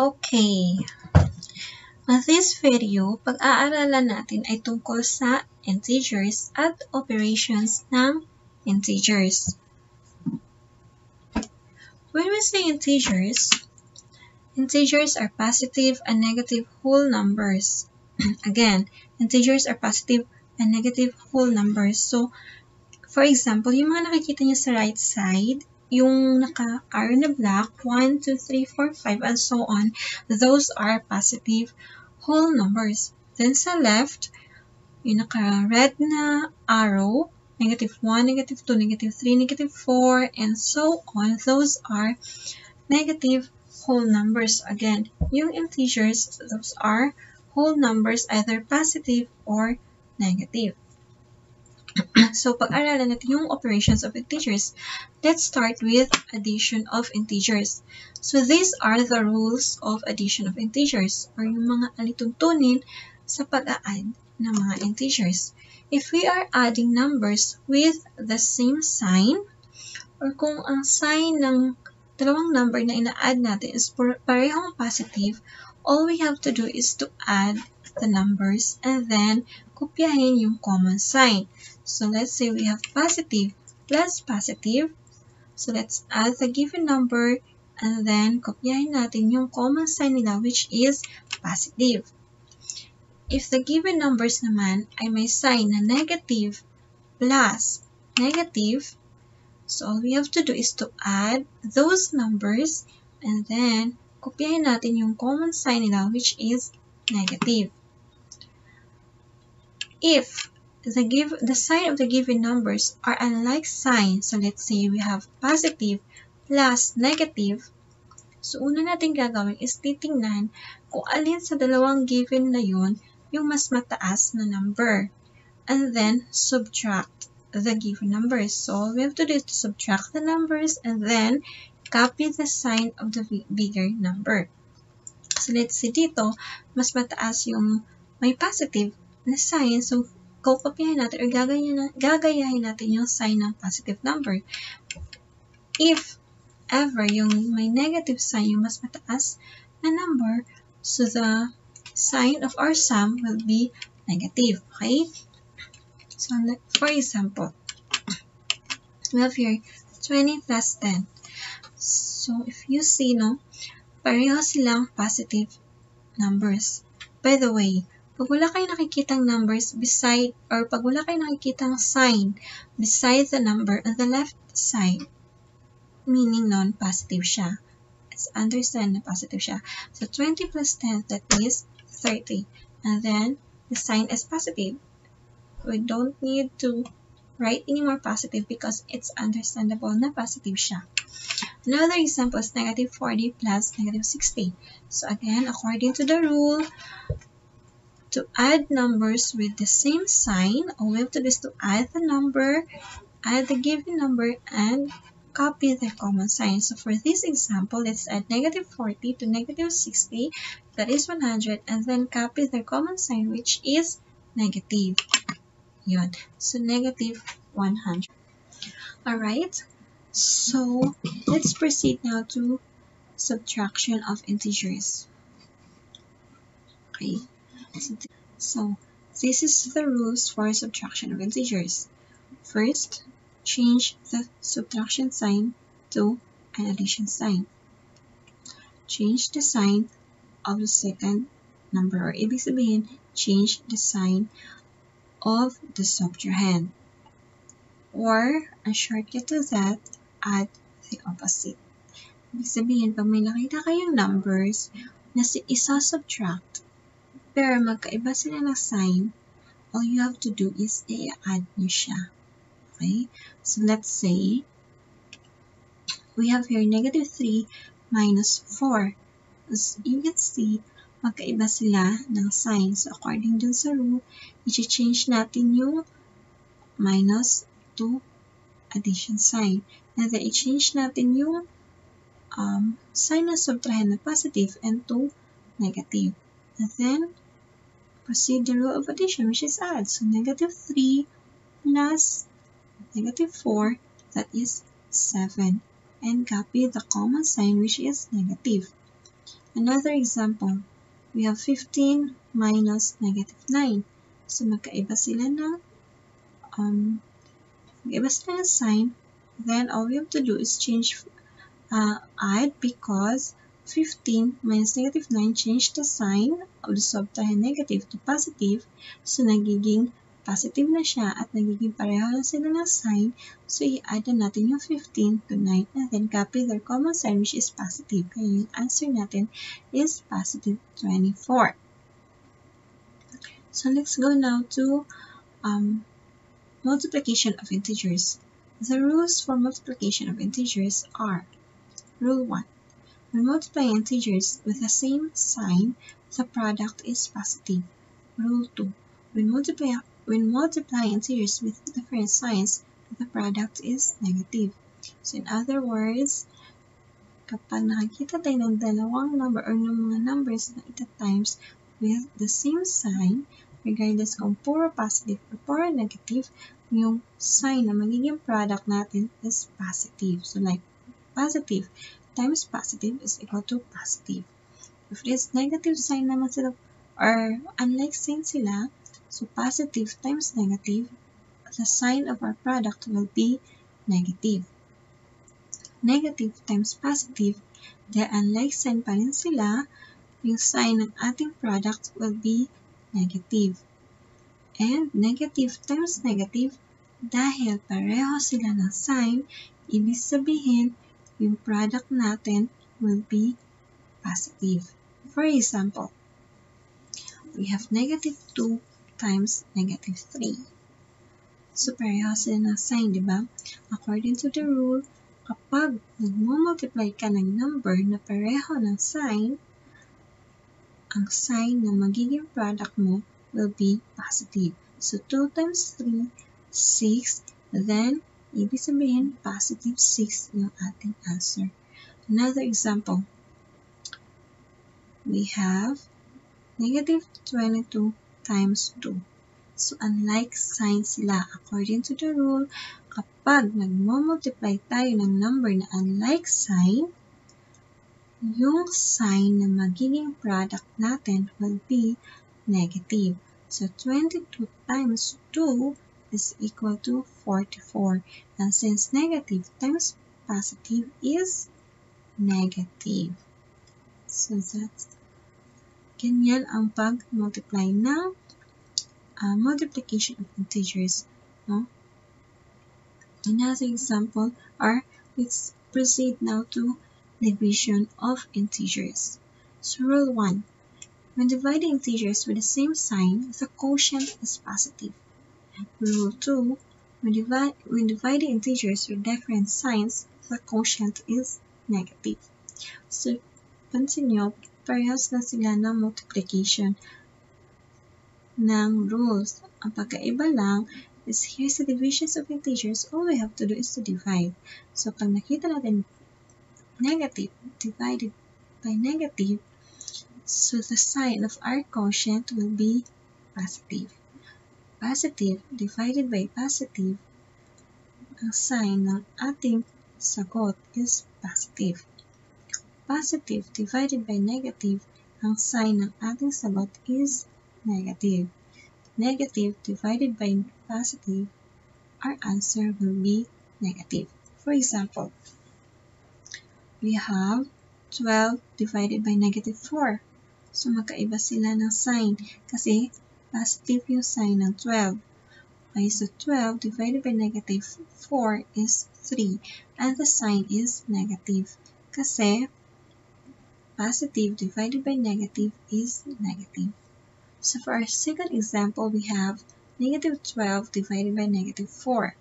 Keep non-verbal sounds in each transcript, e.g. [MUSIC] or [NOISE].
Okay. On this video, pag-aaralan natin ay tungkol sa integers at operations ng integers. When we say integers, integers are positive and negative whole numbers. [CLEARS THROAT] Again, integers are positive and negative whole numbers. So, for example, yung mga nakikita niyo sa right side, yung naka-R na black, 1, 2, 3, 4, 5, and so on, those are positive whole numbers. Then sa left, yung naka-red na arrow, negative 1, negative 2, negative 3, negative 4, and so on, those are negative whole numbers. Again, yung integers, those are whole numbers, either positive or negative. So, pag-aralan natin yung operations of integers. Let's start with addition of integers. So, these are the rules of addition of integers or yung mga alituntunin sa pag-a-add ng mga integers. If we are adding numbers with the same sign or kung ang sign ng dalawang number na ina-add natin is parehong positive, all we have to do is to add the numbers and then kopyahin yung common sign. So let's say we have positive plus positive. So let's add the given number and then kopyahin natin yung common sign nila which is positive. If the given numbers naman ay may sign na negative plus negative, so all we have to do is to add those numbers and then kopyahin natin yung common sign nila which is negative. If the give the sign of the given numbers are unlike signs. So let's say we have positive plus negative. So una natin gagawin is titingnan kung alin sa dalawang given na yun yung mas mataas na number. And then subtract the given numbers. So all we have to do is to subtract the numbers and then copy the sign of the bigger number. So let's see dito, mas mataas yung may positive na sign. So kokopyahin natin or gagayahin, gagayahin natin yung sign ng positive number. If ever yung may negative sign, yung mas mataas na number, so the sign of our sum will be negative. Okay? So, for example, we have here 20 plus 10. So, if you see, no, pareho silang positive numbers. By the way, pag wala kayo nakikitang numbers beside, or pag wala kayo nakikitang sign beside the number on the left side, meaning non positive siya. Let's understand na positive siya. So, 20 plus 10, that is 30. And then, the sign is positive. We don't need to write any more positive because it's understandable na positive siya. Another example is negative 40 plus negative 60. So again, according to the rule, to add numbers with the same sign, all we have to do is to add the number, add the given number, and copy the common sign. So for this example, let's add negative 40 to negative 60, that is 100, and then copy the common sign, which is negative. Yun. So negative 100. Alright, so let's proceed now to subtraction of integers. Okay. So, this is the rules for subtraction of integers. First, change the subtraction sign to an addition sign. Change the sign of the second number or sabihin, change the sign of the subtrahend. Or, a shortcut to that, add the opposite. Ibig sabihin, pag may nakita kayong numbers na si isa subtract, pero magkaiba sila ng sign, all you have to do is i-add nyo siya. Okay? So, let's say, we have here negative 3 minus 4. As you can see, magkaiba sila ng sign. So, according dun sa rule, i-change natin yung minus to addition sign. And then, i-change natin yung um, sign na subtrahen na positive and to negative. And then, proceed the rule of addition, which is add. So, negative 3 plus negative 4, that is 7. And copy the common sign, which is negative. Another example, we have 15 minus negative 9. So, magkaiba sila ng, um, magkaiba sila ng sign. Then, all we have to do is change, uh, add because 15 minus negative 9 change the sign of the subtrahend negative to positive. So, nagiging positive na siya at nagiging pareho na sila ng sign. So, i-add na natin yung 15 to 9 and then copy their common sign which is positive. Kaya yung answer natin is positive 24. So, let's go now to um, multiplication of integers. The rules for multiplication of integers are Rule 1. When multiplying integers with the same sign, the product is positive. Rule 2. When multiplying when multiplying integers with different signs, the product is negative. So in other words, kapag nakakita tayo ng dalawang number or ng mga numbers na ita times with the same sign, regardless kung puro positive or puro negative, yung sign na magiging product natin is positive. So like positive times positive is equal to positive. If it is negative sign naman sila or unlike sign sila, so positive times negative, the sign of our product will be negative. Negative times positive, the unlike sign pa rin sila, yung sign ng ating product will be negative. And negative times negative, dahil pareho sila ng sign, ibig sabihin, yung product natin will be positive. For example, we have negative 2 times negative 3. So, pareho sila ng sign, di ba? According to the rule, kapag nagmumultiply ka ng number na pareho ng sign, ang sign na magiging product mo will be positive. So, 2 times 3, 6. Then, ibig sabihin, positive 6 yung ating answer. Another example, we have negative 22 times 2. So, unlike sign sila, according to the rule, kapag nagmo-multiply tayo ng number na unlike sign, yung sign na magiging product natin will be negative. So, 22 times 2 is equal to 44. And since negative times positive is negative. So, that's ganyan ang pag-multiply ng uh, multiplication of integers. No? Another example are, let's proceed now to division of integers. So rule 1. When dividing integers with the same sign, the quotient is positive. Rule 2. When, divide, when dividing integers with different signs, the quotient is negative. So, nyo, parehas na sila ng multiplication ng rules. Ang pagkaiba lang is here's the divisions of integers, all we have to do is to divide. So, pag nakita natin negative divided by negative, so the sign of our quotient will be positive. Positive divided by positive, ang sign ng ating sagot is positive. Positive divided by negative, ang sign ng ating sagot is negative. Negative divided by positive, our answer will be negative. For example, we have 12 divided by negative 4. So, magkaiba sila ng sign kasi positive sign ng 12. Okay, so 12 divided by negative 4 is 3 and the sign is negative kasi positive divided by negative is negative. So for our second example, we have negative 12 divided by negative 4.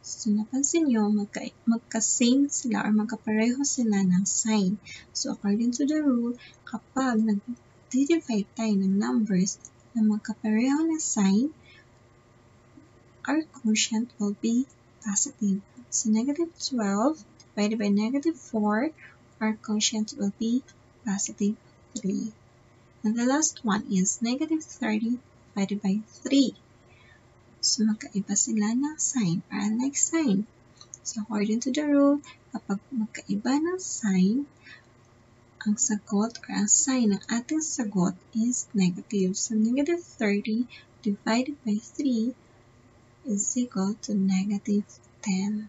So, napansin nyo, magka, magka-same sila or magkapareho sila ng sign. So, according to the rule, kapag nag-divide tayo ng numbers na magkapareho ng sign, our quotient will be positive. So, negative 12 divided by negative 4, our quotient will be positive 3. And the last one is negative 30 divided by 3. So, magkaiba sila ng sign or unlike sign. So, according to the rule, kapag magkaiba ng sign, ang sagot or ang sign ng ating sagot is negative. So, negative 30 divided by 3 is equal to negative 10.